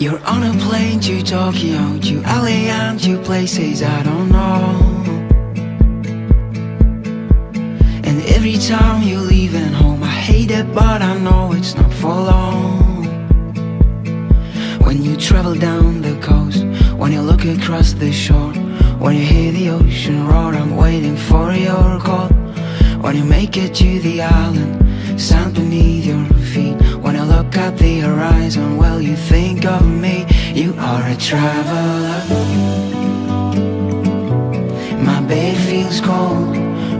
You're on a plane to Tokyo, to LA and to places I don't know. And every time you're leaving home, I hate it, but I know it's not for long. When you travel down the coast, when you look across the shore, when you hear the ocean roar, I'm waiting for your call. When you make it to the island, sand beneath your feet. When I look at the horizon, well, you think of me. You are a traveler. My bed feels cold.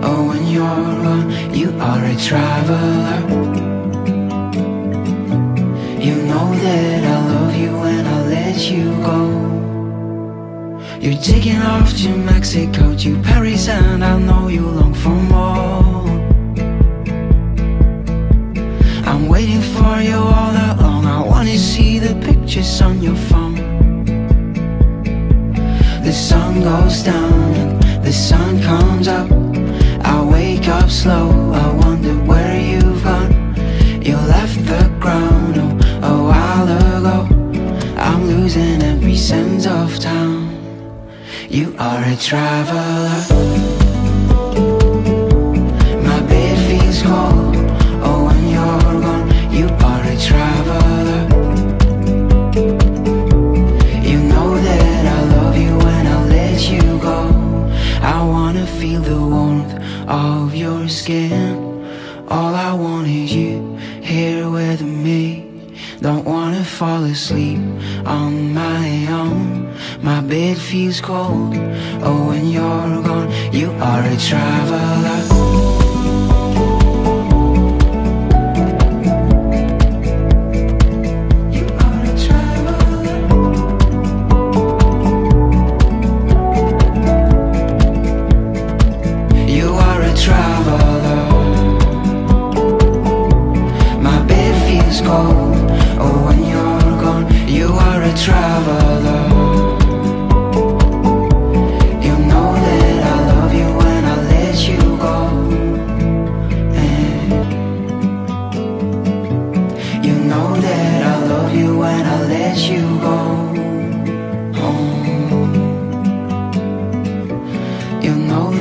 Oh, when you're gone, you are a traveler. You know that I love you when I'll let you go. You're taking off to Mexico, to Paris, and I know you long for more. Pictures on your phone. The sun goes down the sun comes up. I wake up slow. I wonder where you've gone. You left the ground oh, a while ago. I'm losing every sense of time You are a traveler. Of your skin. All I want is you here with me. Don't wanna fall asleep on my own. My bed feels cold. Oh, when you're gone, you are a traveler.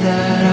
that I